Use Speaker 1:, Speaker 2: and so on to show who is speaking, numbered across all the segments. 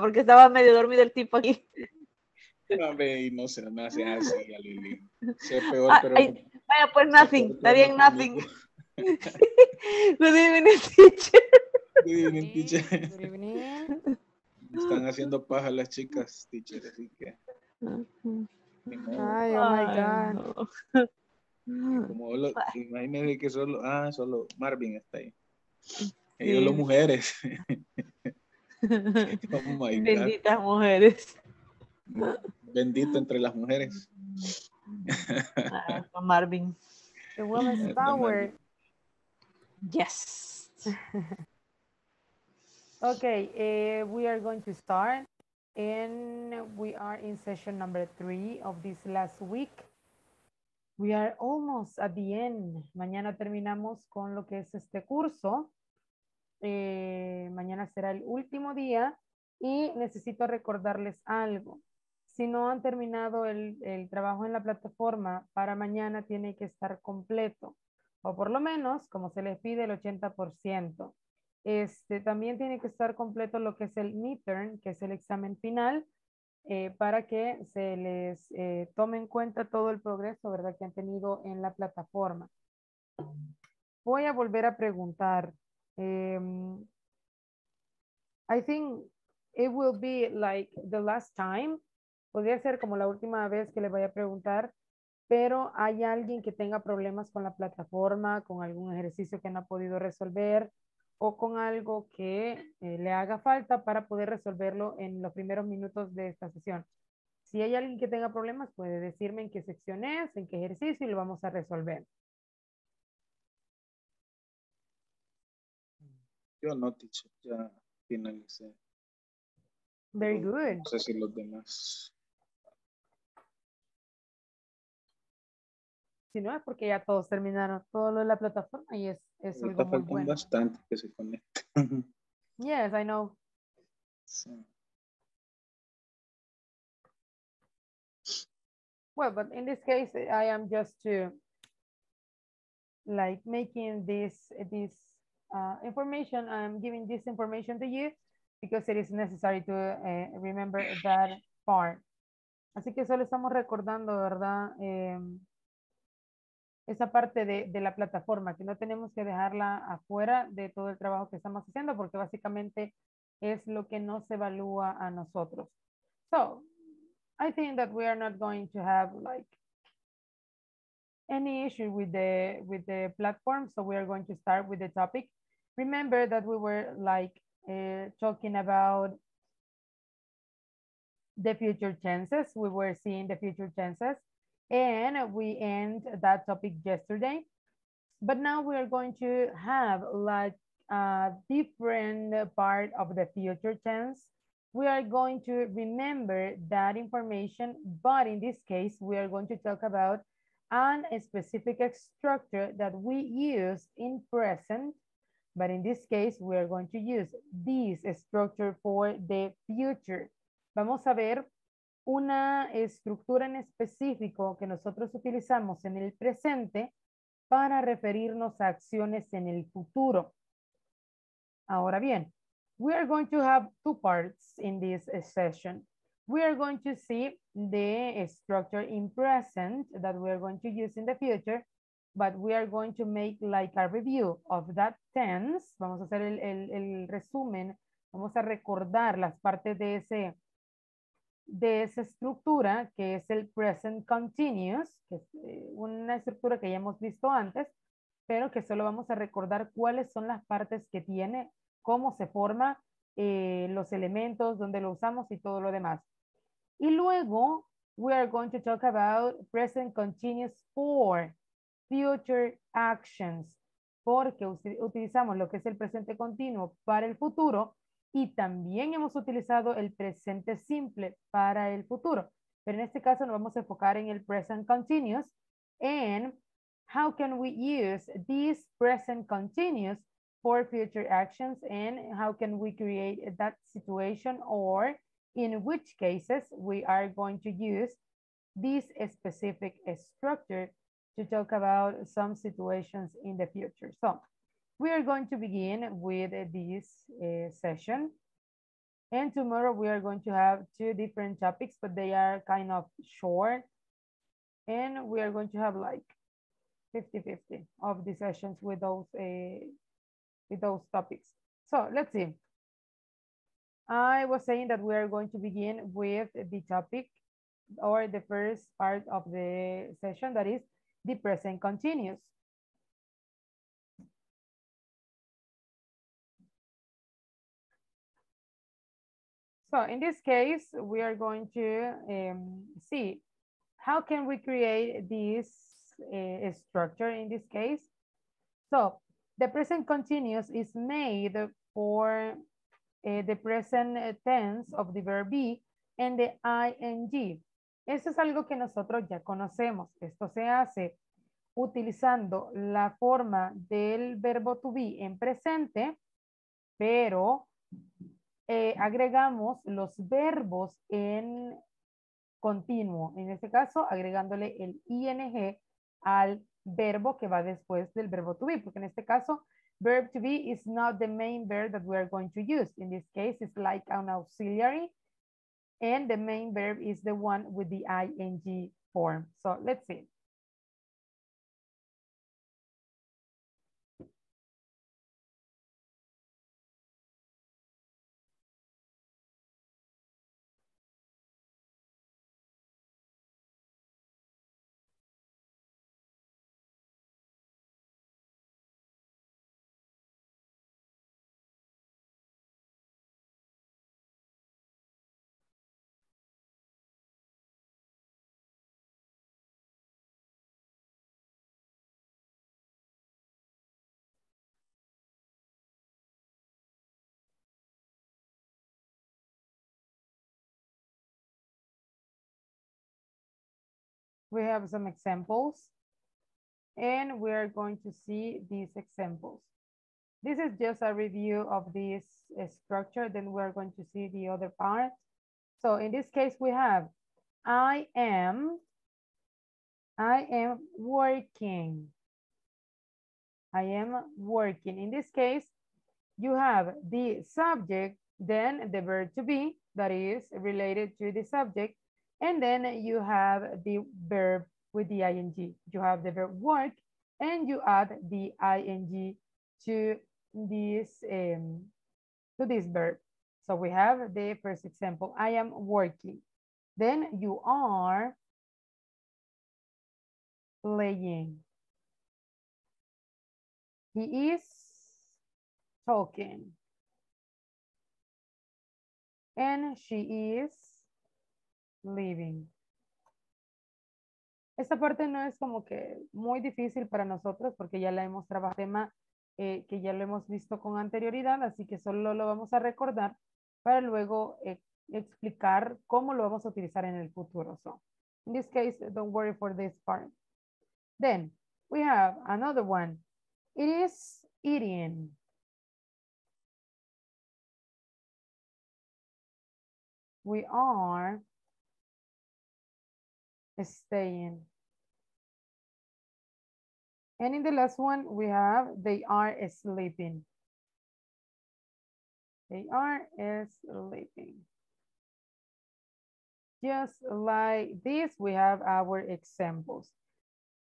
Speaker 1: porque estaba medio dormido el tipo aquí.
Speaker 2: No, ve, no se me hace así, Lili. Sé peor,
Speaker 1: Ah,
Speaker 2: pero.
Speaker 1: ay, vaya, pues nothing, está bien,
Speaker 2: no
Speaker 1: nothing. Good evening, teacher.
Speaker 2: Good evening, teacher.
Speaker 3: Good evening.
Speaker 2: Están haciendo paja las chicas, teacher, así que.
Speaker 3: Ay, oh my God.
Speaker 1: no.
Speaker 2: Como lo, imagínense que solo, ah, solo Marvin está ahí.
Speaker 1: Sí.
Speaker 2: Ellos los mujeres. Oh my God.
Speaker 1: Benditas mujeres.
Speaker 2: Bendito entre las mujeres.
Speaker 1: Ah, Marvin.
Speaker 3: The woman's
Speaker 2: Está
Speaker 3: power.
Speaker 1: Yes.
Speaker 3: Okay, eh, we are going to start. And we are in session number three of this last week. We are almost at the end. Mañana terminamos con lo que es este curso. Eh, mañana será el último día y necesito recordarles algo. Si no han terminado el, el trabajo en la plataforma, para mañana tiene que estar completo. O por lo menos, como se les pide, el 80%. Este, también tiene que estar completo lo que es el midterm, que es el examen final, eh, para que se les eh, tome en cuenta todo el progreso, ¿verdad? Que han tenido en la plataforma. Voy a volver a preguntar. Em, I think it will be like the last time. Podría ser como la última vez que le vaya a preguntar, pero hay alguien que tenga problemas con la plataforma, con algún ejercicio que no ha podido resolver o con algo que eh, le haga falta para poder resolverlo en los primeros minutos de esta sesión. Si hay alguien que tenga problemas, puede decirme en qué sección es, en qué ejercicio y lo vamos a resolver.
Speaker 2: Yo no, teacher, ya finalicé.
Speaker 3: Very good.
Speaker 2: No sé si los demás.
Speaker 3: Si no es porque ya todos terminaron todo lo de la plataforma y es, es algo muy bueno.
Speaker 2: bastante que se conecten.
Speaker 3: Yes, I know.
Speaker 2: Sí.
Speaker 3: Well, but in this case, I am just to like making this this uh, information. I'm giving this information to you because it is necessary to uh, remember that part. Así que solo estamos recordando, ¿verdad? Em, esa parte de, la plataforma, que no tenemos que dejarla afuera de todo el trabajo que estamos haciendo, porque básicamente es lo que nos evalúa a nosotros. So, I think that we are not going to have like any issue with the with the platform. So we are going to start with the topic. Remember that we were like uh, talking about the future chances. We were seeing the future chances and we end that topic yesterday. But now we are going to have like a different part of the future tense we are going to remember that information, but in this case, we are going to talk about an, a specific structure that we use in present, but in this case, we are going to use this structure for the future. Vamos a ver una estructura en específico que nosotros utilizamos en el presente para referirnos a acciones en el futuro. Ahora bien, we are going to have two parts in this session. We are going to see the structure in present that we are going to use in the future, but we are going to make like a review of that tense. Vamos a hacer el, el, resumen, vamos a recordar las partes de ese de esa estructura que es el present continuous, que es eh, una estructura que ya hemos visto antes, pero que solo vamos a recordar cuáles son las partes que tiene cómo se forma eh, los elementos, dónde lo usamos y todo lo demás. Y luego, we are going to talk about present continuous for future actions, porque utilizamos lo que es el presente continuo para el futuro y también hemos utilizado el presente simple para el futuro. Pero en este caso nos vamos a enfocar en el present continuous and how can we use this present continuous for future actions and how can we create that situation or in which cases we are going to use this specific structure to talk about some situations in the future. So we are going to begin with this uh, session. And tomorrow we are going to have two different topics, but they are kind of short. And we are going to have like 50-50 of the sessions with those, uh, with those topics. So let's see. I was saying that we are going to begin with the topic or the first part of the session that is the present continuous. So in this case, we are going to um, see how can we create this uh, structure in this case. So the present continuous is made for uh, the present tense of the verb be and the ing. Eso es algo que nosotros ya conocemos. Esto se hace utilizando la forma del verbo to be en presente, pero eh, agregamos los verbos en continuo. En este caso, agregándole el ing al verbo que va después del verbo to be, porque en este caso, verb to be is not the main verb that we are going to use. In this case, it's like an auxiliary, and the main verb is the one with the ing form. So let's see. We have some examples and we are going to see these examples. This is just a review of this uh, structure. Then we're going to see the other part. So in this case, we have, I am, I am working. I am working. In this case, you have the subject, then the verb to be that is related to the subject, and then you have the verb with the ing. You have the verb work and you add the ing to this, um, to this verb. So we have the first example, I am working. Then you are playing. He is talking. And she is living. Esta parte no es como que muy difícil para nosotros porque ya la hemos trabajado tema eh, que ya lo hemos visto con anterioridad, así que solo lo vamos a recordar para luego eh, explicar cómo lo vamos a utilizar en el futuro. So, in this case, don't worry for this part. Then, we have another one. It is eating. We are staying. And in the last one, we have they are sleeping. They are sleeping. Just like this, we have our examples.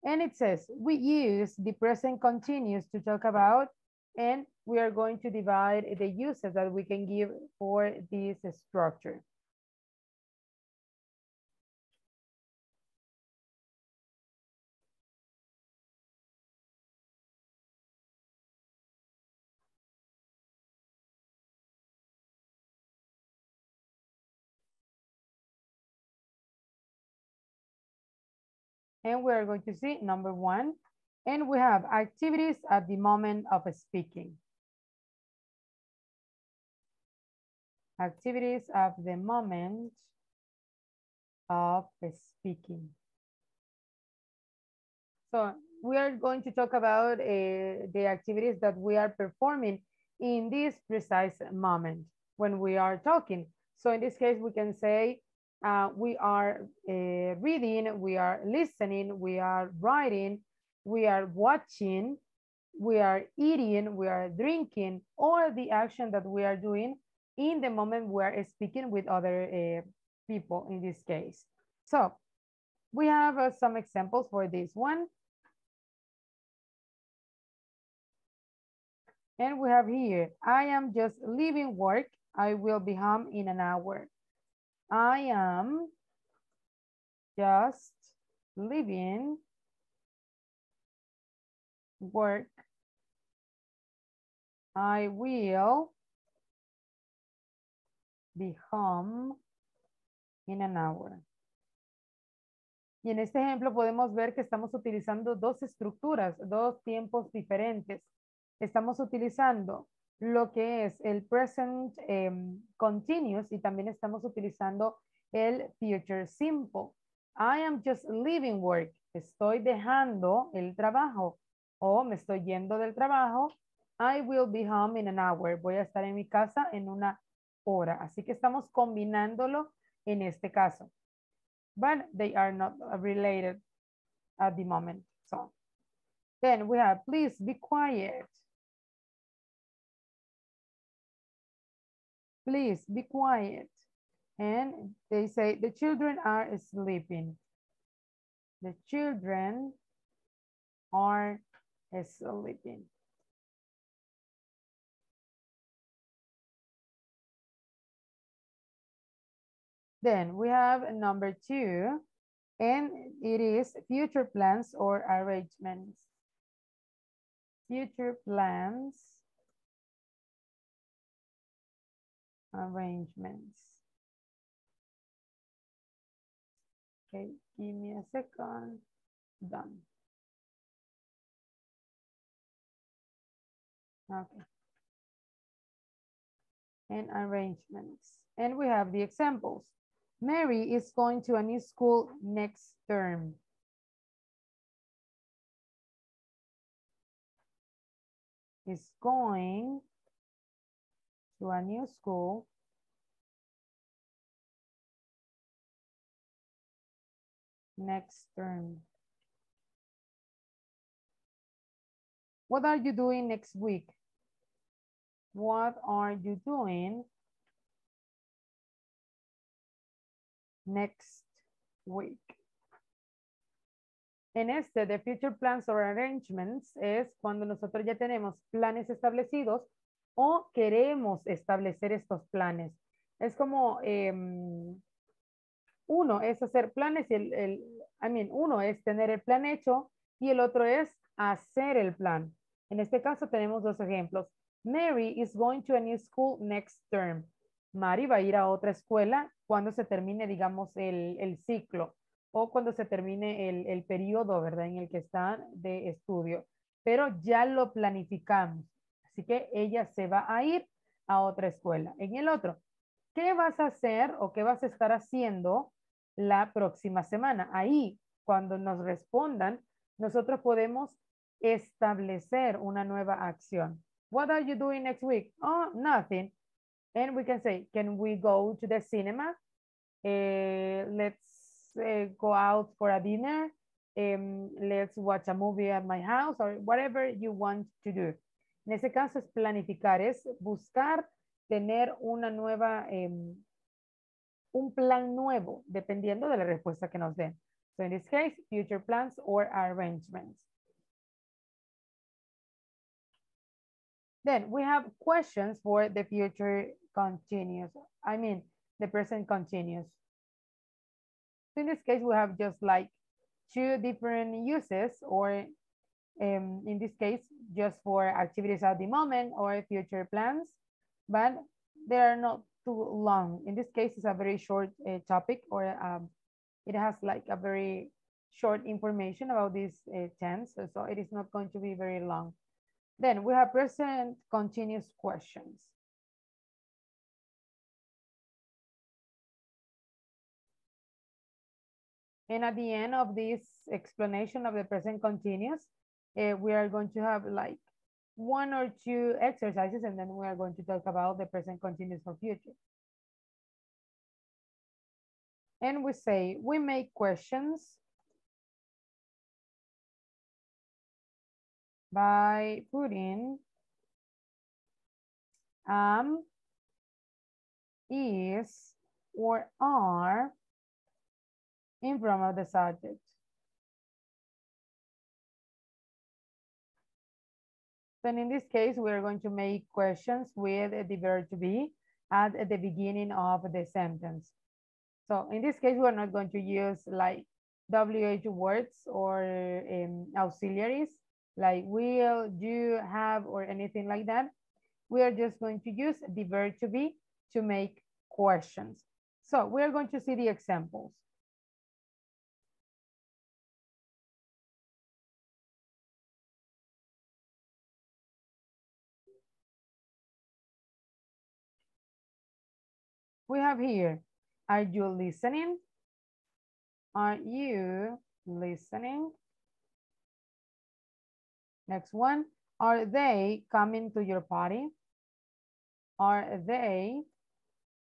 Speaker 3: And it says, we use the present continuous to talk about, and we are going to divide the uses that we can give for this structure. And we are going to see number one. And we have activities at the moment of speaking. Activities at the moment of speaking. So we are going to talk about uh, the activities that we are performing in this precise moment when we are talking. So in this case, we can say uh, we are uh, reading, we are listening, we are writing, we are watching, we are eating, we are drinking, all the action that we are doing in the moment we're speaking with other uh, people in this case. So we have uh, some examples for this one. And we have here, I am just leaving work. I will be home in an hour. I am just leaving work. I will be home in an hour. Y en este ejemplo podemos ver que estamos utilizando dos estructuras, dos tiempos diferentes. Estamos utilizando lo que es el present em, continuous y también estamos utilizando el future simple. I am just leaving work. Estoy dejando el trabajo o me estoy yendo del trabajo. I will be home in an hour. Voy a estar en mi casa en una hora. Así que estamos combinándolo en este caso. But they are not related at the moment. So then we have, please be quiet. Please be quiet. And they say the children are sleeping. The children are sleeping. Then we have number two, and it is future plans or arrangements. Future plans, arrangements. Okay, give me a second, done. Okay. And arrangements. And we have the examples. Mary is going to a new school next term. Is going to a new school next term. What are you doing next week? What are you doing next week? En este de Future Plans or Arrangements es cuando nosotros ya tenemos planes establecidos o queremos establecer estos planes. Es como em, uno es hacer planes y el, el I mean, uno es tener el plan hecho y el otro es hacer el plan. En este caso tenemos dos ejemplos. Mary is going to a new school next term. Mary va a ir a otra escuela cuando se termine, digamos, el, el ciclo o cuando se termine el, el periodo, ¿verdad? En el que está de estudio. Pero ya lo planificamos. Así que ella se va a ir a otra escuela. En el otro, ¿qué vas a hacer o qué vas a estar haciendo la próxima semana? Ahí, cuando nos respondan, nosotros podemos establecer una nueva acción. What are you doing next week? Oh, nothing. And we can say, can we go to the cinema? Uh, let's uh, go out for a dinner. Um, let's watch a movie at my house or whatever you want to do. En ese caso es planificar, es buscar tener una nueva, um, un plan nuevo, dependiendo de la respuesta que nos den. So in this case, future plans or arrangements. Then we have questions for the future continuous. I mean, the present continuous. In this case, we have just like two different uses or um, in this case, just for activities at the moment or future plans, but they are not too long. In this case, it's a very short uh, topic or um, it has like a very short information about this uh, tense, so, so it is not going to be very long. Then we have present continuous questions. And at the end of this explanation of the present continuous, uh, we are going to have like one or two exercises and then we are going to talk about the present continuous for future. And we say, we make questions by putting am is or are in front of the subject. Then in this case, we're going to make questions with the verb to be at the beginning of the sentence. So in this case, we're not going to use like WH words or um, auxiliaries like will, do, have, or anything like that. We are just going to use the verb to be to make questions. So we're going to see the examples. We have here, are you listening? Are you listening? Next one, are they coming to your party? Are they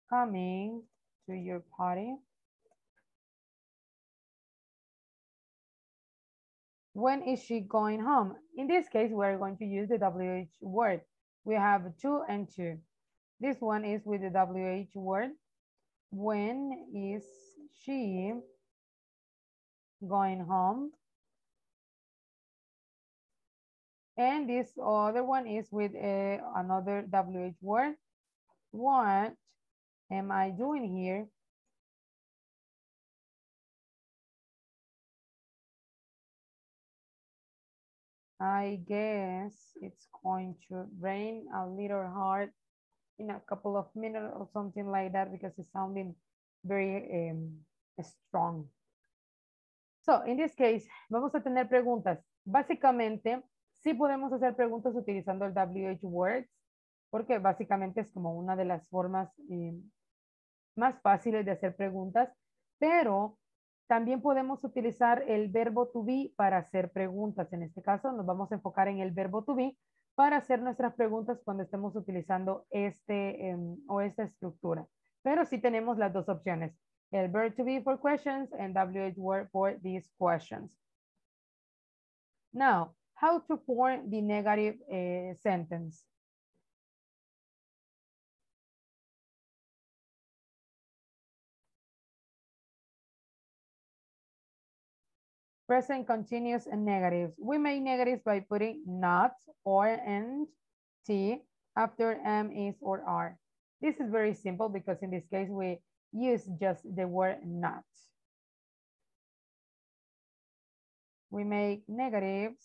Speaker 3: coming to your party? When is she going home? In this case, we're going to use the WH word. We have two and two. This one is with the WH word. When is she going home? And this other one is with a, another WH word. What am I doing here? I guess it's going to rain a little hard in a couple of minutes or something like that because it's sounding very um, strong. So, in this case, vamos a tener preguntas. Básicamente, sí podemos hacer preguntas utilizando el WH Words, porque básicamente es como una de las formas eh, más fáciles de hacer preguntas, pero también podemos utilizar el verbo to be para hacer preguntas. En este caso, nos vamos a enfocar en el verbo to be para hacer nuestras preguntas cuando estemos utilizando este eh, o esta estructura. Pero sí tenemos las dos opciones, el verb to be for questions and WH word for these questions. Now, how to form the negative uh, sentence? Present continuous and negatives. We make negatives by putting not or and t after am, is, or are. This is very simple because in this case we use just the word not. We make negatives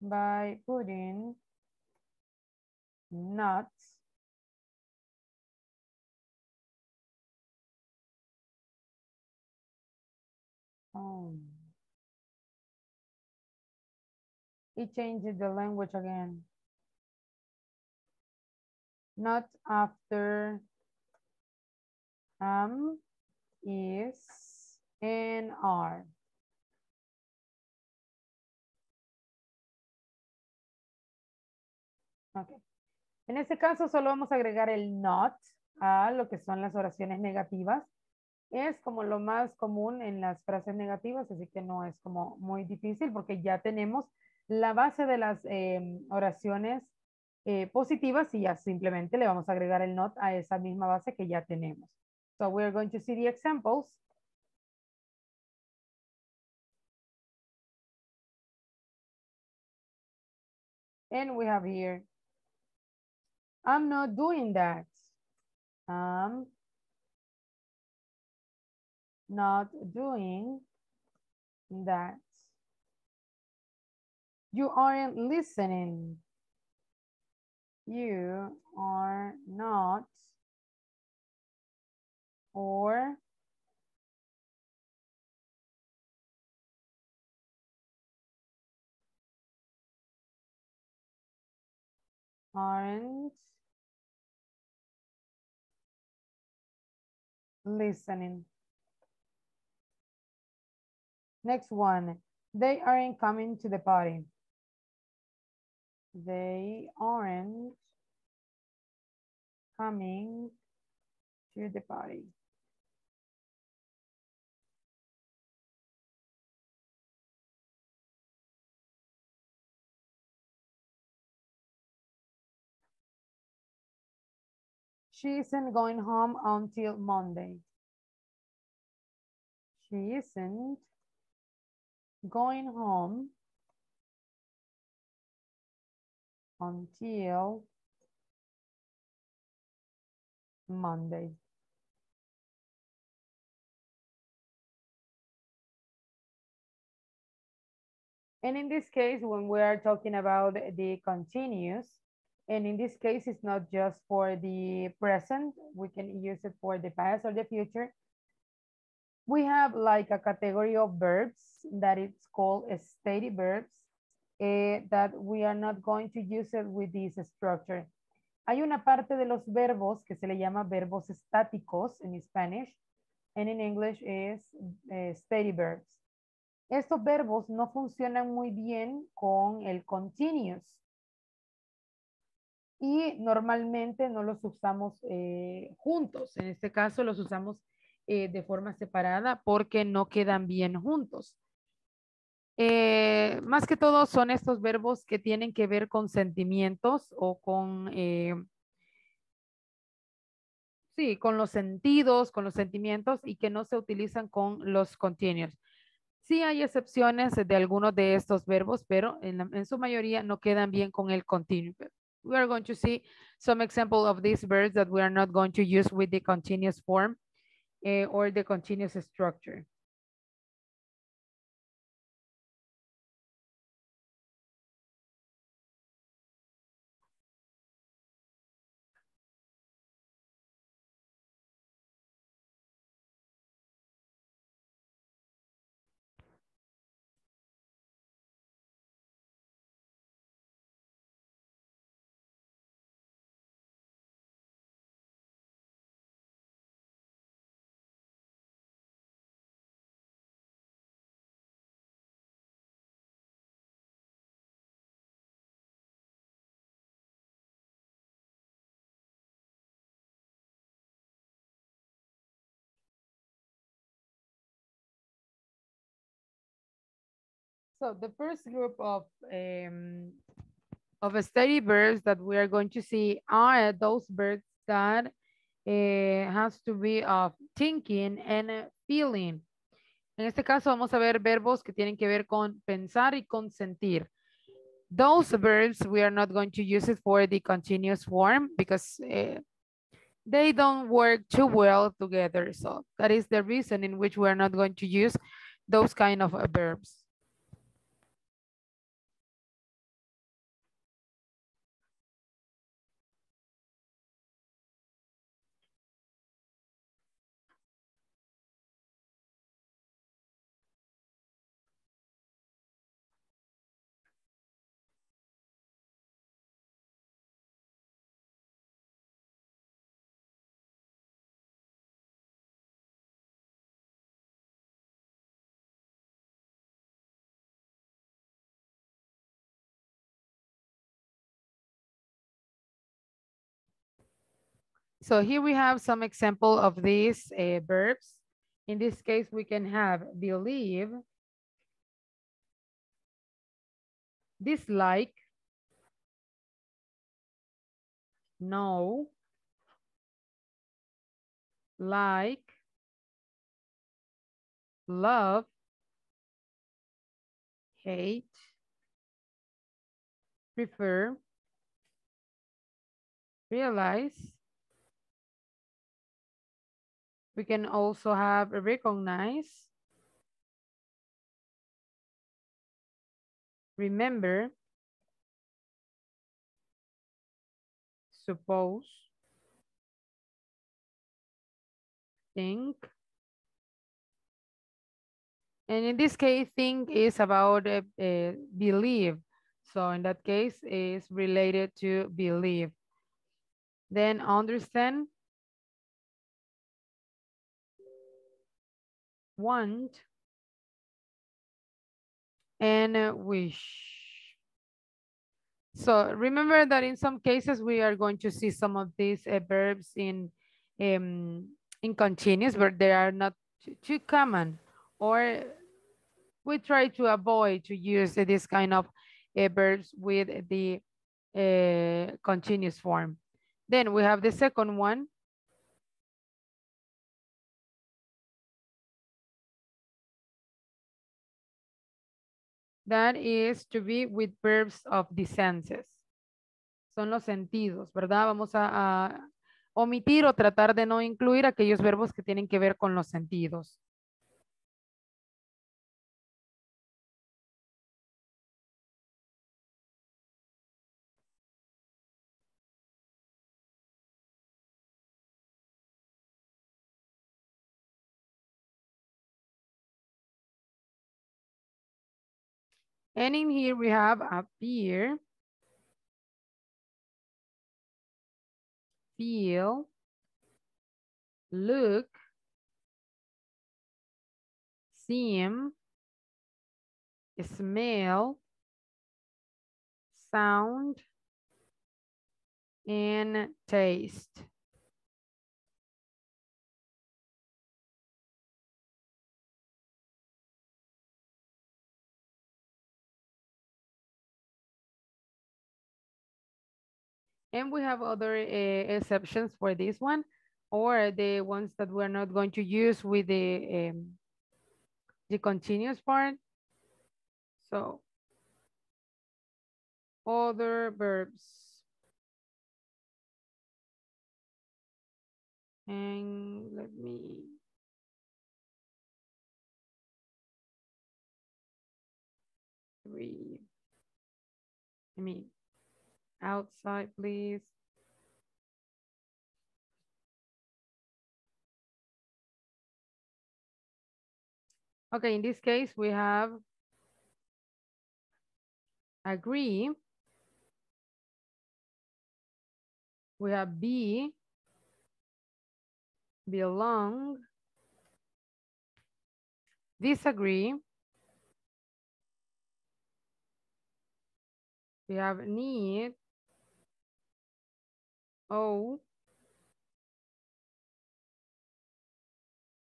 Speaker 3: by putting not Um, it changes the language again. Not after am, is, and are. Okay. En este caso solo vamos a agregar el not a lo que son las oraciones negativas es como lo más común en las frases negativas, así que no es como muy difícil porque ya tenemos la base de las em, oraciones eh, positivas y ya simplemente le vamos a agregar el not a esa misma base que ya tenemos. So we're going to see the examples. And we have here, I'm not doing that. Not doing that. You aren't listening. You are not or aren't listening. Next one, they aren't coming to the party. They aren't coming to the party. She isn't going home until Monday. She isn't going home until Monday. And in this case, when we are talking about the continuous, and in this case, it's not just for the present, we can use it for the past or the future. We have like a category of verbs that it's called steady verbs eh, that we are not going to use it with this structure. Hay una parte de los verbos que se le llama verbos estáticos en Spanish, and in English is eh, steady verbs. Estos verbos no funcionan muy bien con el continuous. Y normalmente no los usamos eh, juntos. En este caso los usamos eh, de forma separada porque no quedan bien juntos. Eh, más que todo son estos verbos que tienen que ver con sentimientos o con, sí, con los sentidos, con los sentimientos y que no se utilizan con los continuos. Sí hay excepciones de algunos de estos verbos, pero en, en su mayoría no quedan bien con el continuo. We are going to see some example of these verbs that we are not going to use with the continuous form eh, or the continuous structure. So the first group of um, of steady verbs that we are going to see are those verbs that uh, has to be of thinking and feeling. En este caso vamos a ver verbos que tienen que ver con pensar y con sentir. Those verbs, we are not going to use it for the continuous form because uh, they don't work too well together. So that is the reason in which we are not going to use those kind of uh, verbs. So here we have some example of these uh, verbs. In this case, we can have believe, dislike, know, like, love, hate, prefer, realize, We can also have recognize, remember, suppose, think. And in this case, think is about uh, uh, believe. So in that case, is related to believe. Then understand, want, and wish. So remember that in some cases we are going to see some of these uh, verbs in um, in continuous, but they are not too, common, or we try to avoid to use uh, this kind of uh, verbs with the uh, continuous form. Then we have the second one. That is to be with verbs of the senses. Son los sentidos, ¿verdad? Vamos a, a omitir o tratar de no incluir aquellos verbos que tienen que ver con los sentidos. And in here we have appear, feel, look, seem, smell, sound, and taste. And we have other uh, exceptions for this one or the ones that we're not going to use with the, um, the continuous part. So other verbs. And let me read. I mean, outside, please. Okay, in this case, we have agree. We have be, belong, disagree. We have need, owe,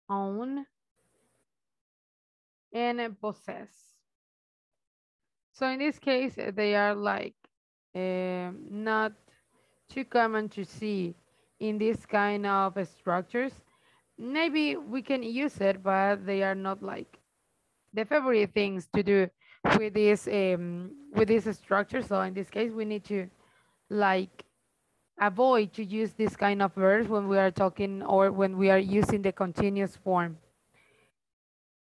Speaker 3: own, and possess. So in this case, they are like um, not too common to see in this kind of structures. Maybe we can use it, but they are not like the favorite things to do with this um, with this structure. So in this case, we need to like avoid to use this kind of verbs when we are talking or when we are using the continuous form.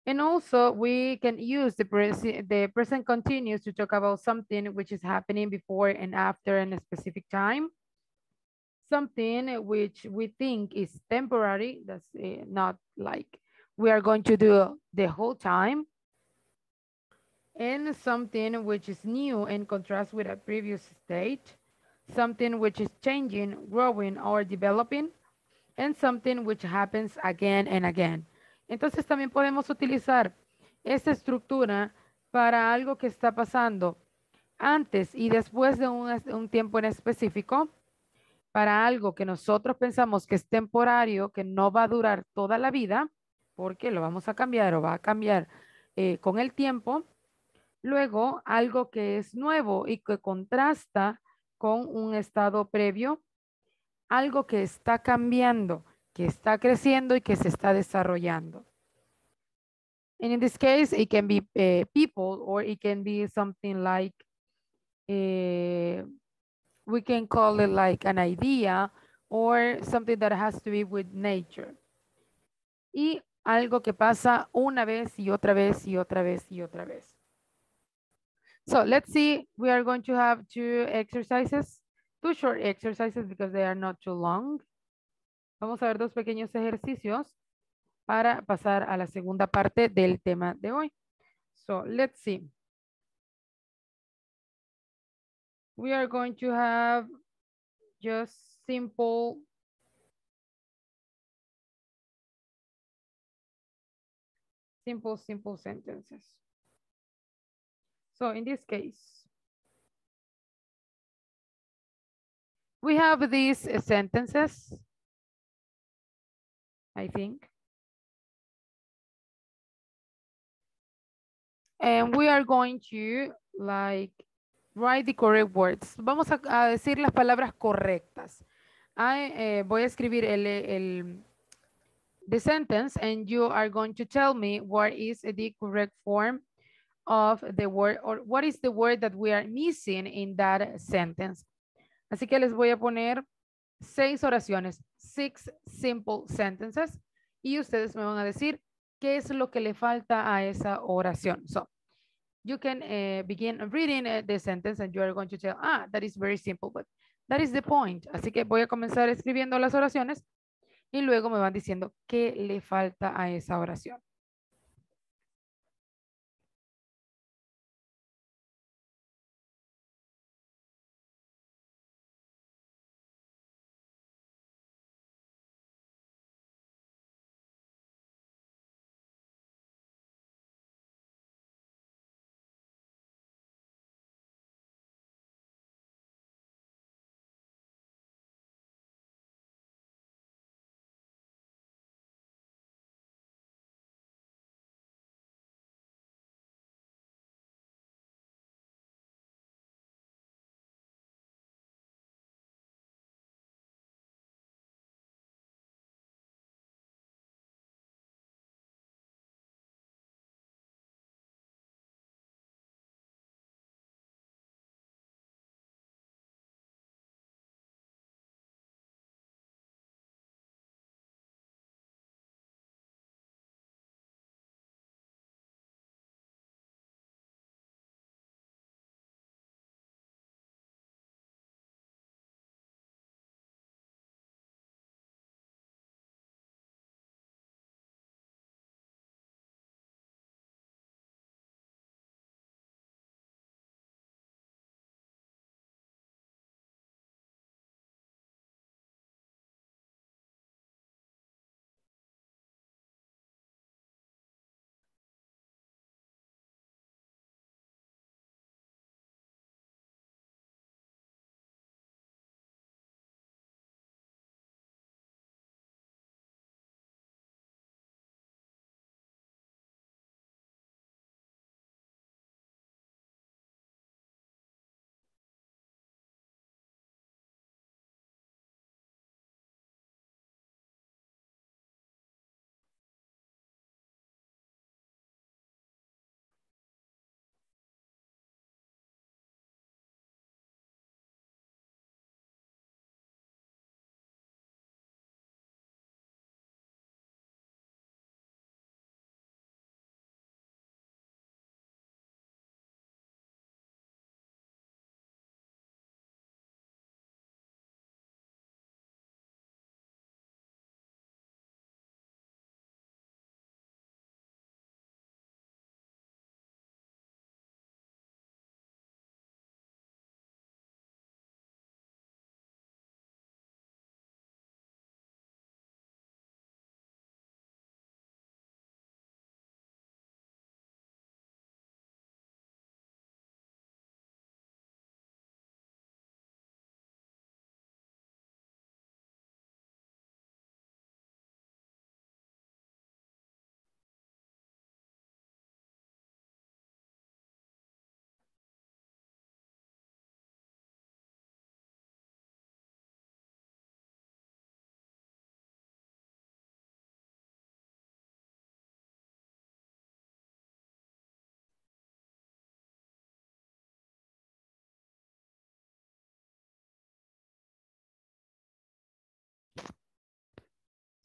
Speaker 3: And also we can use the, pres the present continuous to talk about something which is happening before and after a specific time. Something which we think is temporary, that's uh, not like we are going to do the whole time. And something which is new in contrast with a previous state. Something which is changing, growing, or developing. And something which happens again and again. Entonces también podemos utilizar esta estructura para algo que está pasando antes y después de un, un, tiempo en específico, para algo que nosotros pensamos que es temporario, que no va a durar toda la vida, porque lo vamos a cambiar o va a cambiar eh, con el tiempo. Luego, algo que es nuevo y que contrasta con un estado previo, algo que está cambiando que está creciendo y que se está desarrollando. And in this case, it can be uh, people or it can be something like, uh, we can call it like an idea or something that has to be with nature. Y algo que pasa una vez y otra vez y otra vez y otra vez. So let's see, we are going to have two exercises, two short exercises because they are not too long. Vamos a ver dos pequeños ejercicios para pasar a la segunda parte del tema de hoy. So, let's see. We are going to have just simple simple, simple sentences. So in this case, we have these sentences I think. And we are going to like write the correct words. Vamos a, a decir las palabras correctas. I eh, voy a escribir el, el, the sentence and you are going to tell me what is the correct form of the word or what is the word that we are missing in that sentence. Así que les voy a poner seis oraciones, six simple sentences y ustedes me van a decir qué es lo que le falta a esa oración. So, you can uh, begin reading uh, the sentence and you are going to tell, ah, that is very simple, but that is the point. Así que voy a comenzar escribiendo las oraciones y luego me van diciendo qué le falta a esa oración.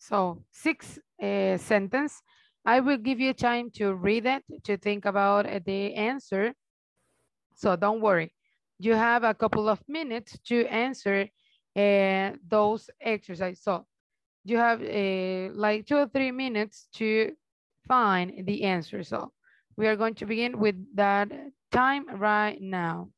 Speaker 3: So six uh, sentence. I will give you time to read it, to think about the answer. So don't worry. You have a couple of minutes to answer uh, those exercises. So you have uh, like two or three minutes to find the answer. So we are going to begin with that time right now.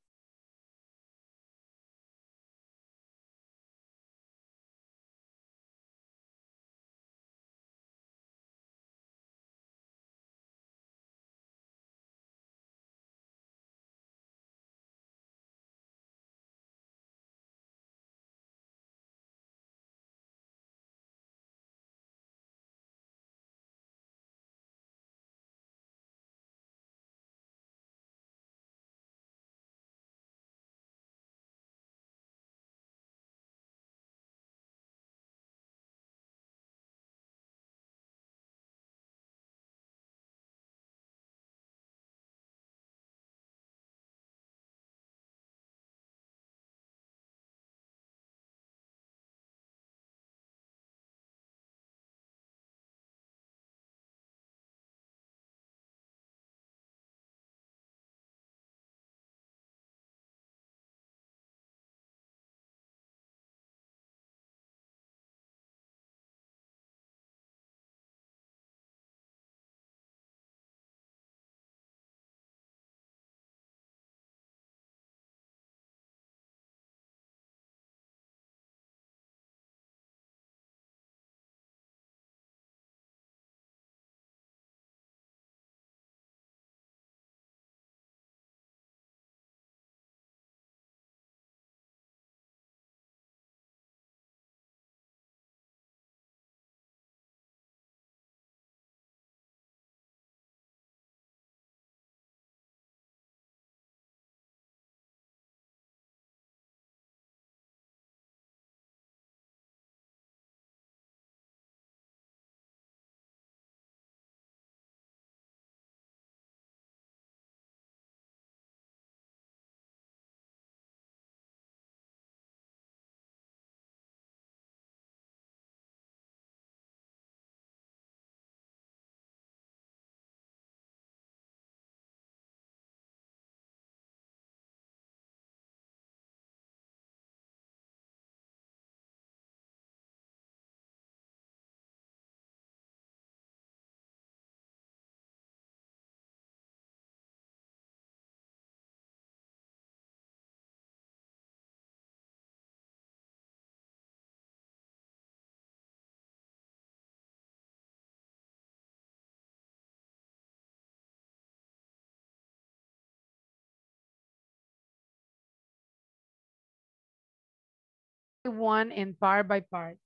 Speaker 3: One and part by part.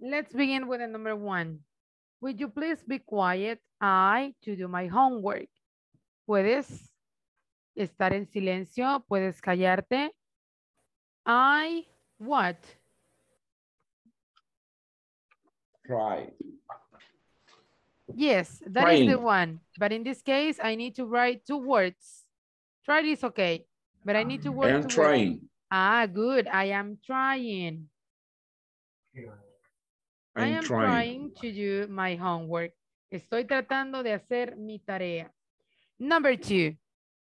Speaker 3: Let's begin with the number one. Would you please be quiet? I to do my homework. Puedes estar en silencio, puedes callarte. I what?
Speaker 4: Try.
Speaker 3: Yes, that is the one. But in this case, I need to write two words. Try is okay, but I need to work.
Speaker 4: I'm
Speaker 3: trying. words. Ah, good. I am trying. I
Speaker 4: I
Speaker 3: am trying
Speaker 4: trying.
Speaker 3: to do my homework. Estoy tratando de hacer mi tarea. Number two,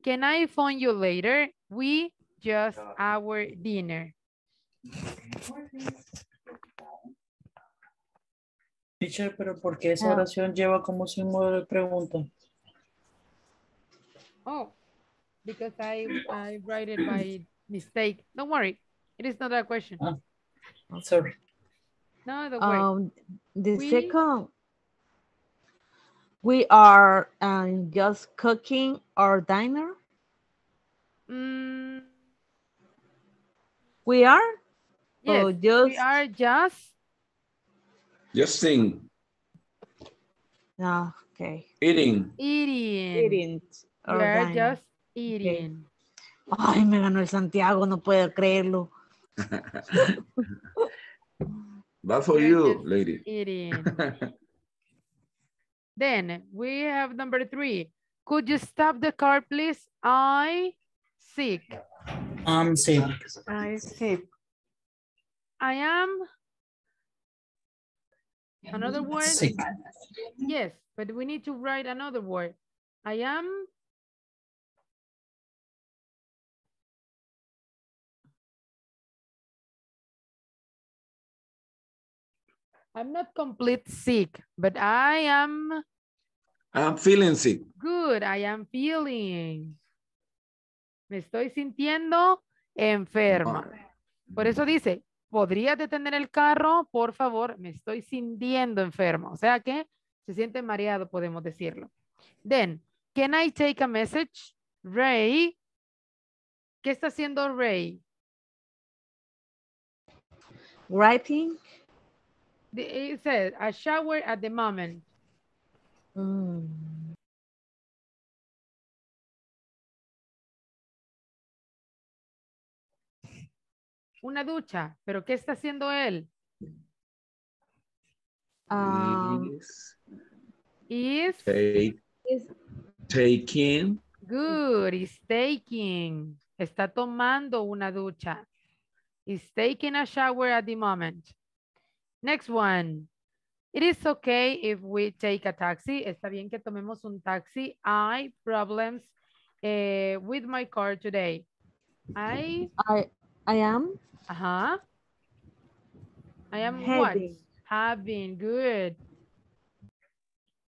Speaker 3: can I phone you later? We just our dinner.
Speaker 5: Teacher, pero ¿por qué esa
Speaker 3: Ah.
Speaker 5: oración lleva como símbolo de pregunta?
Speaker 3: Oh, because I, I write it by mistake. Don't worry. It is not a question.
Speaker 5: Ah. Sorry.
Speaker 3: No, don't worry.
Speaker 1: Um, the
Speaker 3: We-
Speaker 1: second, we are um, just cooking our dinner.
Speaker 3: Mm,
Speaker 1: We are?
Speaker 3: yes,
Speaker 1: Or
Speaker 3: we are just
Speaker 4: Just sing.
Speaker 1: Ah, okay.
Speaker 4: Eating.
Speaker 3: eating.
Speaker 1: Eating
Speaker 3: We are just eating.
Speaker 1: Ay, me ganó el Santiago, no puedo creerlo.
Speaker 4: That's for you, lady.
Speaker 3: Then we have number three. Could you stop the car, please? I sick.
Speaker 5: I'm sick.
Speaker 1: I see.
Speaker 3: I am. Another word?
Speaker 5: Sick.
Speaker 3: Yes, but we need to write another word. I am. I'm not complete sick, but I am
Speaker 4: I'm feeling sick.
Speaker 3: good. I am feeling. Me estoy sintiendo enferma. Por eso dice, ¿podrías detener el carro? Por favor, me estoy sintiendo enfermo. O sea que se siente mareado, podemos decirlo. Then, can I take a message? Ray. ¿Qué está haciendo Ray?
Speaker 1: Writing.
Speaker 3: The- It says, a shower at the moment.
Speaker 1: Mm.
Speaker 3: Una ducha. ¿Pero qué está haciendo él?
Speaker 1: Um,
Speaker 4: Is
Speaker 3: Is
Speaker 4: take,
Speaker 1: is-
Speaker 4: taking
Speaker 3: good. Is taking. Está tomando una ducha. Is taking a shower at the moment. Next one. It is okay if we take a taxi. Está bien que tomemos un taxi. I problems eh, with my car today. I,
Speaker 1: I, I am
Speaker 3: ajá. I am what?
Speaker 1: having.
Speaker 3: Having, good.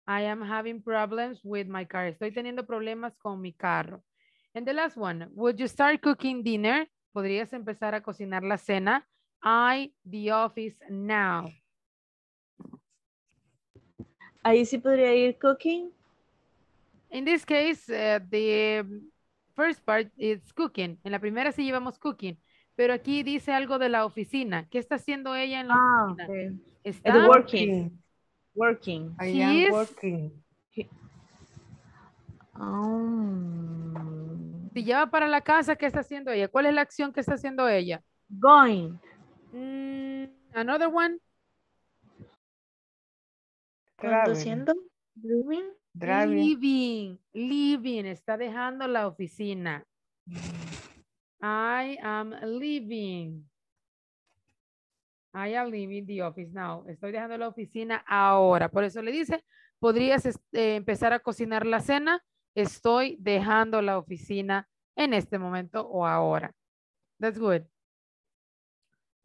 Speaker 3: I am having problems with my car. Estoy teniendo problemas con mi carro. And the last one, would you start cooking dinner? ¿Podrías empezar a cocinar la cena? I, the office now.
Speaker 1: Ahí sí podría ir cooking.
Speaker 3: In this case, uh, the first part is cooking. En la primera sí llevamos cooking. Pero aquí dice algo de la oficina. ¿Qué está haciendo ella en la
Speaker 1: Ah,
Speaker 3: oficina?
Speaker 1: okay.
Speaker 3: Está,
Speaker 1: It's working. Working.
Speaker 6: I
Speaker 3: He
Speaker 6: am
Speaker 3: is-
Speaker 6: working.
Speaker 1: Um,
Speaker 3: si lleva para la casa, ¿qué está haciendo ella? ¿Cuál es la acción que está haciendo ella?
Speaker 1: going.
Speaker 3: Mm, another one.
Speaker 6: Driving.
Speaker 1: Driving.
Speaker 3: Living, living, está dejando la oficina. I am leaving. I am leaving the office now. Estoy dejando la oficina ahora. Por eso le dice, ¿podrías este, empezar a cocinar la cena? Estoy dejando la oficina en este momento o ahora. That's good.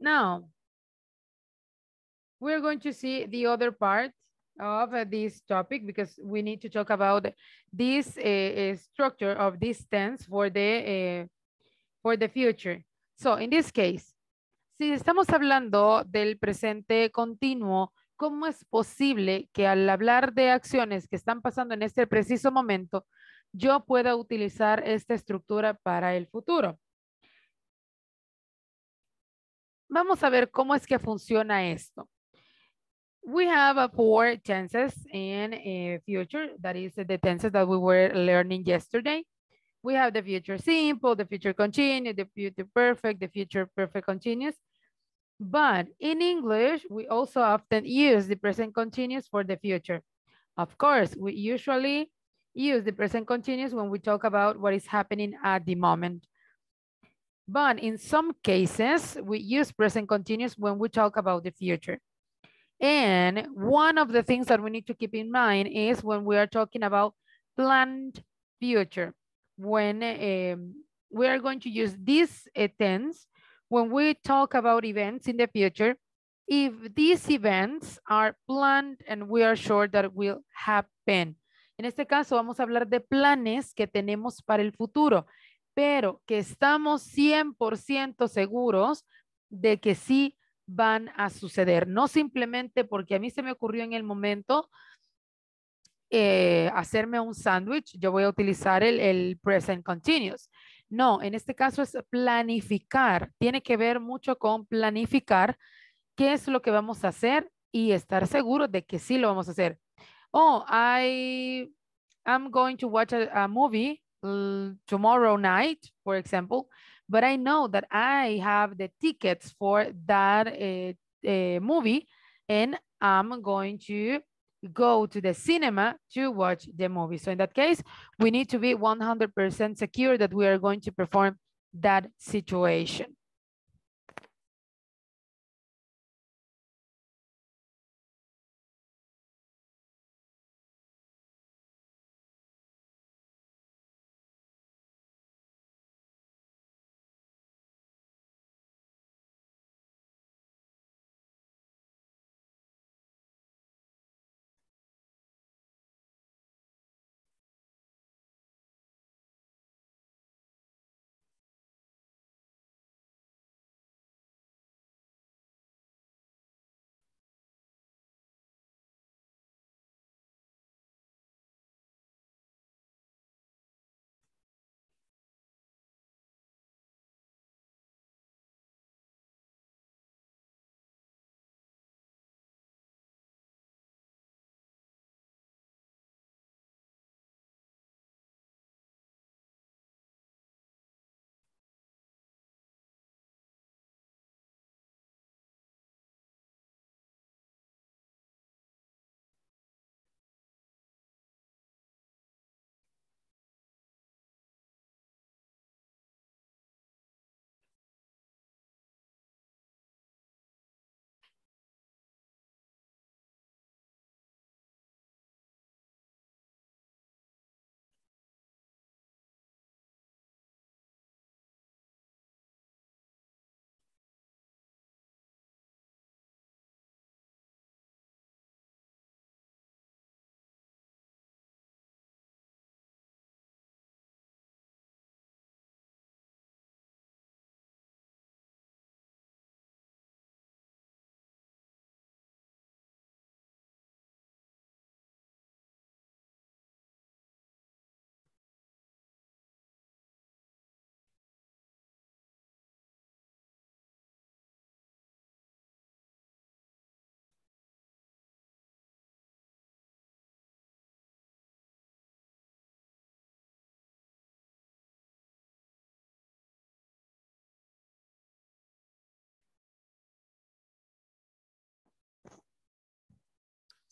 Speaker 3: Now, we're going to see the other part of uh, this topic because we need to talk about this uh, structure of this tense for the, uh, for the future. So, in this case, si estamos hablando del presente continuo, ¿cómo es posible que al hablar de acciones que están pasando en este preciso momento, yo pueda utilizar esta estructura para el futuro? Vamos a ver cómo es que funciona esto. We have uh, four tenses in a future. That is the tenses that we were learning yesterday. We have the future simple, the future continuous, the future perfect, the future perfect continuous. But in English, we also often use the present continuous for the future. Of course, we usually use the present continuous when we talk about what is happening at the moment. But in some cases, we use present continuous when we talk about the future. And one of the things that we need to keep in mind is when we are talking about planned future, when um, we are going to use this uh, tense when we talk about events in the future, if these events are planned and we are sure that will happen. En este caso vamos a hablar de planes que tenemos para el futuro, pero que estamos 100% seguros de que sí van a suceder. No simplemente porque a mí se me ocurrió en el momento eh, hacerme un sándwich, yo voy a utilizar el, el present continuous. No, en este caso es planificar. Tiene que ver mucho con planificar qué es lo que vamos a hacer y estar seguro de que sí lo vamos a hacer. Oh, I am going to watch a, movie tomorrow night, for example, but I know that I have the tickets for that uh, uh, movie and I'm going to go to the cinema to watch the movie. So in that case, we need to be 100% secure that we are going to perform that situation.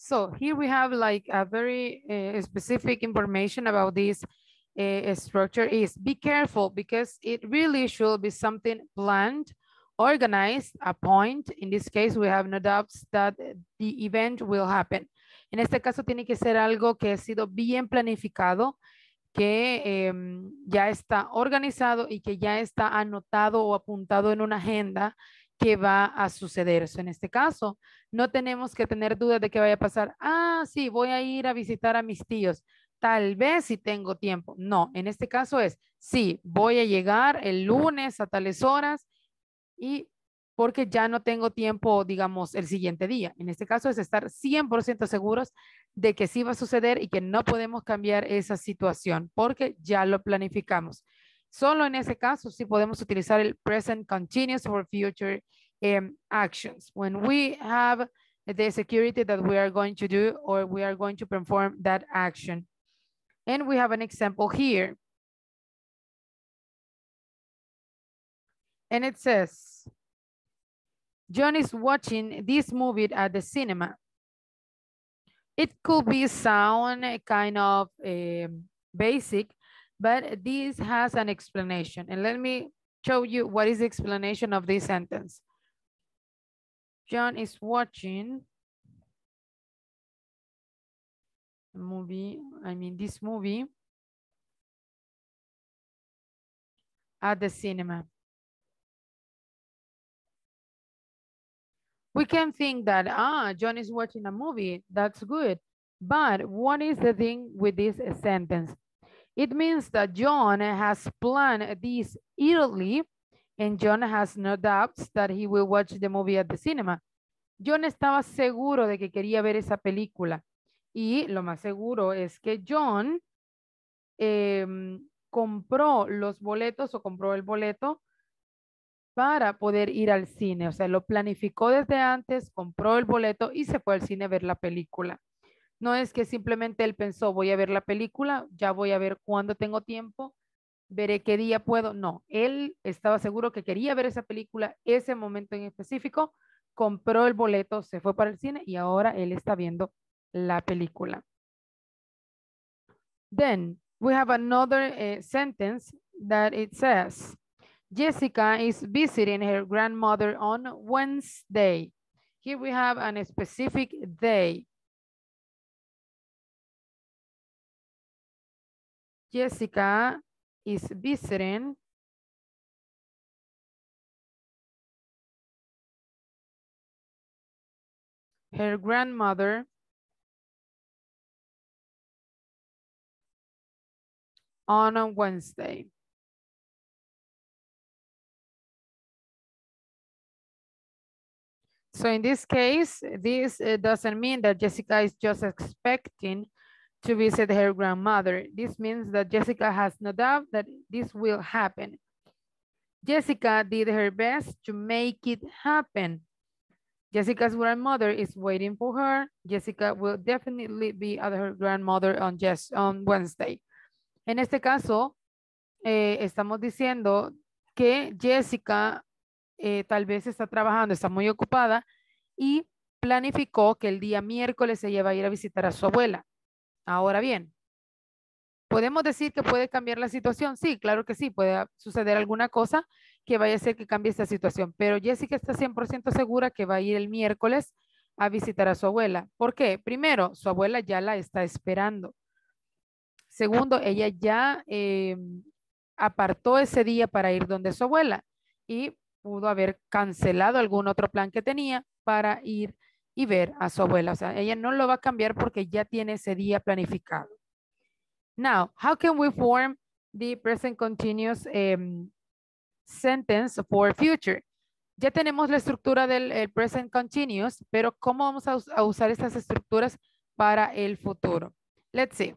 Speaker 3: So here we have like a very uh, specific information about this uh, structure is be careful because it really should be something planned, organized, a point. In this case, we have no doubts that the event will happen. En este caso tiene que ser algo que ha sido bien planificado, que eh, ya está organizado y que ya está anotado o apuntado en una agenda que va a suceder. Eso en este caso, no tenemos que tener dudas de que vaya a pasar. Ah, sí, voy a ir a visitar a mis tíos. Tal vez si tengo tiempo. No, en este caso es, sí, voy a llegar el lunes a tales horas y porque ya no tengo tiempo, digamos, el siguiente día. En este caso es estar 100% seguros de que sí va a suceder y que no podemos cambiar esa situación porque ya lo planificamos. Solo en ese caso sí podemos utilizar el present continuous for future um, actions. When we have the security that we are going to do or we are going to perform that action. And we have an example here. And it says, John is watching this movie at the cinema. It could be sound kind of basic, but this has an explanation. And let me show you what is the explanation of this sentence. John is watching a movie, I mean this movie at the cinema. We can think that, ah, John is watching a movie, that's good. But what is the thing with this sentence? It means that John has planned this early and John has no doubts that he will watch the movie at the cinema. John estaba seguro de que quería ver esa película. Y lo más seguro es que John eh, compró los boletos o compró el boleto para poder ir al cine. O sea, lo planificó desde antes, compró el boleto y se fue al cine a ver la película. No es que simplemente él pensó, voy a ver la película, ya voy a ver cuándo tengo tiempo, veré qué día puedo. No, él estaba seguro que quería ver esa película ese momento en específico, compró el boleto, se fue para el cine y ahora él está viendo la película. Then we have another uh, sentence that it says, Jessica is visiting her grandmother on Wednesday. Here we have a specific day. Jessica is visiting her grandmother on a Wednesday. So in this case, this uh, doesn't mean that Jessica is just expecting to visit her grandmother. This means that Jessica has no doubt that this will happen. Jessica did her best to make it happen. Jessica's grandmother is waiting for her. Jessica will definitely be at her grandmother on, on Wednesday. En este caso, eh, estamos diciendo que Jessica eh, tal vez está trabajando, está muy ocupada y planificó que el día miércoles ella va a ir a visitar a su abuela. Ahora bien, ¿podemos decir que puede cambiar la situación? Sí, claro que sí, puede suceder alguna cosa que vaya a hacer que cambie esta situación, pero Jessica está 100% segura que va a ir el miércoles a visitar a su abuela. ¿Por qué? Primero, su abuela ya la está esperando. Segundo, ella ya eh, apartó ese día para ir donde su abuela y pudo haber cancelado algún otro plan que tenía para ir y ver a su abuela. O sea, ella no lo va a cambiar porque ya tiene ese día planificado. Now, how can we form the present continuous um, sentence for future? Ya tenemos la estructura del el present continuous, pero ¿cómo vamos a usar estas estructuras para el futuro? Let's see.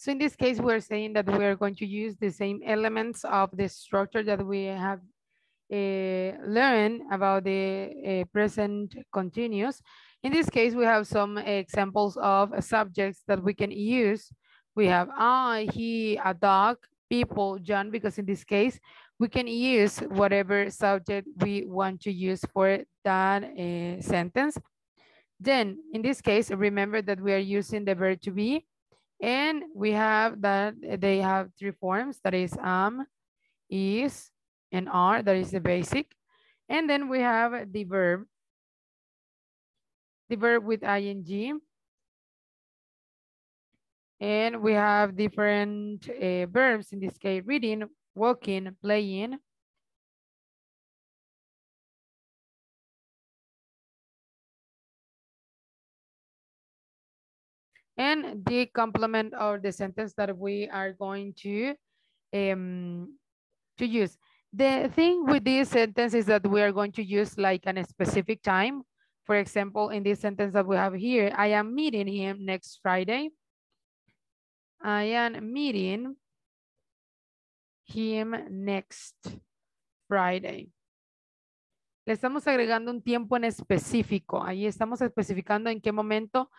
Speaker 3: So in this case, we're saying that we are going to use the same elements of the structure that we have uh, learned about the uh, present continuous. In this case, we have some examples of subjects that we can use. We have I, he, a dog, people, John, because in this case, we can use whatever subject we want to use for that uh, sentence. Then, in this case, remember that we are using the verb to be, and we have that they have three forms, that is am, is, and are, that is the basic. And then we have the verb, the verb with ing, and we have different uh, verbs, in this case, reading, walking, playing. And the complement or the sentence that we are going to, um, to use. The thing with this sentence is that we are going to use like a specific time. For example, in this sentence that we have here, I am meeting him next Friday. I am meeting him next Friday. Le estamos agregando un tiempo en específico. Ahí estamos especificando en qué momento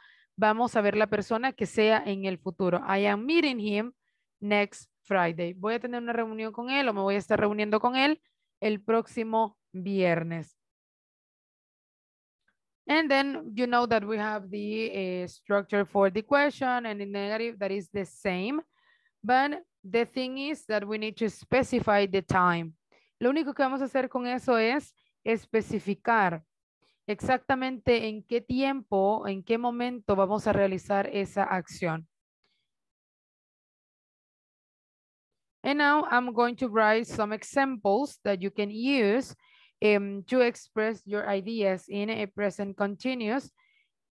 Speaker 3: vamos a ver la persona que sea en el futuro. I am meeting him next Friday. Voy a tener una reunión con él o me voy a estar reuniendo con él el próximo viernes. And then you know that we have the uh, structure for the question and in negative that is the same. But the thing is that we need to specify the time. Lo único que vamos a hacer con eso es especificar exactamente en qué tiempo, en qué momento vamos a realizar esa acción. And now I'm going to write some examples that you can use um, to express your ideas in a present continuous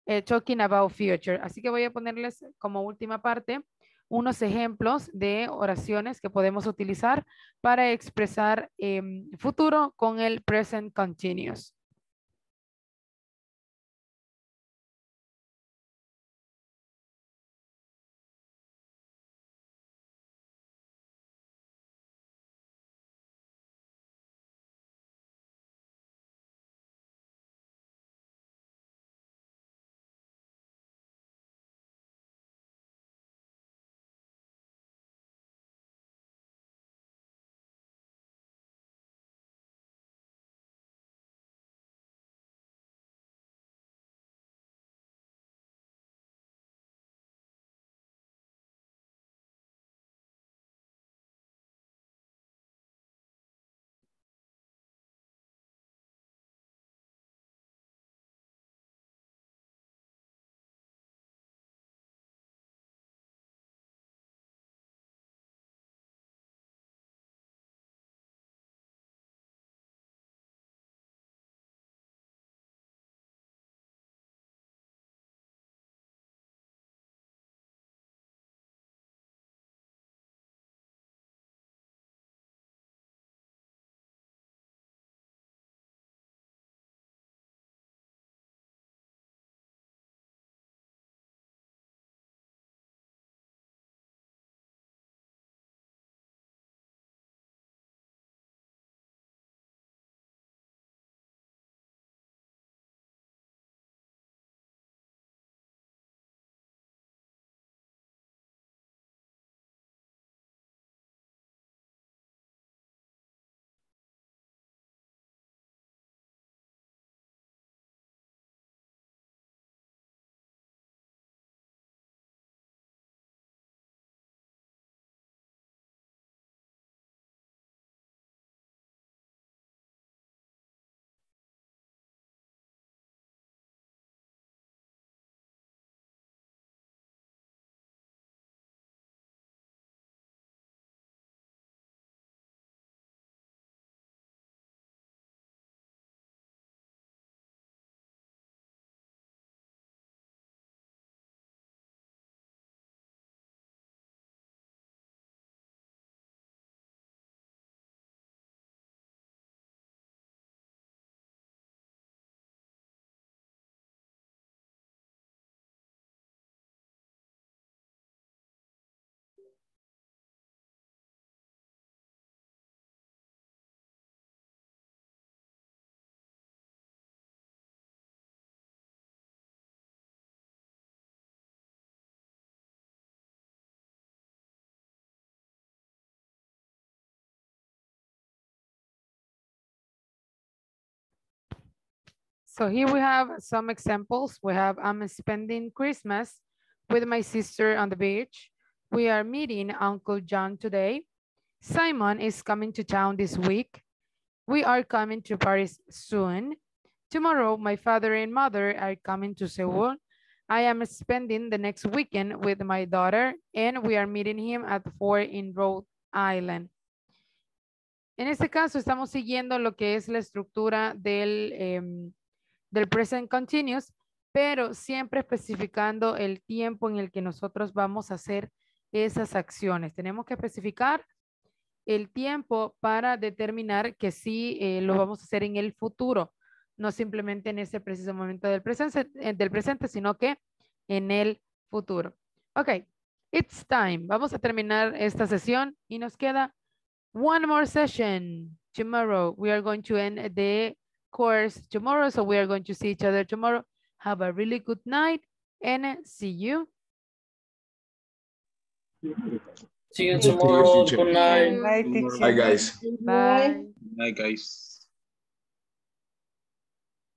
Speaker 3: uh, talking about future. Así que voy a ponerles como última parte unos ejemplos de oraciones que podemos utilizar para expresar um, futuro con el present continuous. So here we have some examples. We have I'm spending Christmas with my sister on the beach. We are meeting Uncle John today. Simon is coming to town this week. We are coming to Paris soon. Tomorrow, my father and mother are coming to Seoul. I am spending the next weekend with my daughter and we are meeting him at four in Rhode Island. En este caso estamos siguiendo lo que es la estructura del, em, del present continuous, pero siempre especificando el tiempo en el que nosotros vamos a hacer esas acciones. Tenemos que especificar el tiempo para determinar que sí eh, lo vamos a hacer en el futuro, no simplemente en ese preciso momento del presente, eh, del presente, sino que en el futuro. Ok, it's time. Vamos a terminar esta sesión y nos queda one more session tomorrow. We are going to end the course tomorrow, so we are going to see each other tomorrow. Have a really good night and uh,
Speaker 5: see you.
Speaker 4: See you
Speaker 5: tomorrow. Good night.
Speaker 6: Bye, teacher.
Speaker 4: Bye, guys.
Speaker 3: Bye.
Speaker 2: Hi, guys.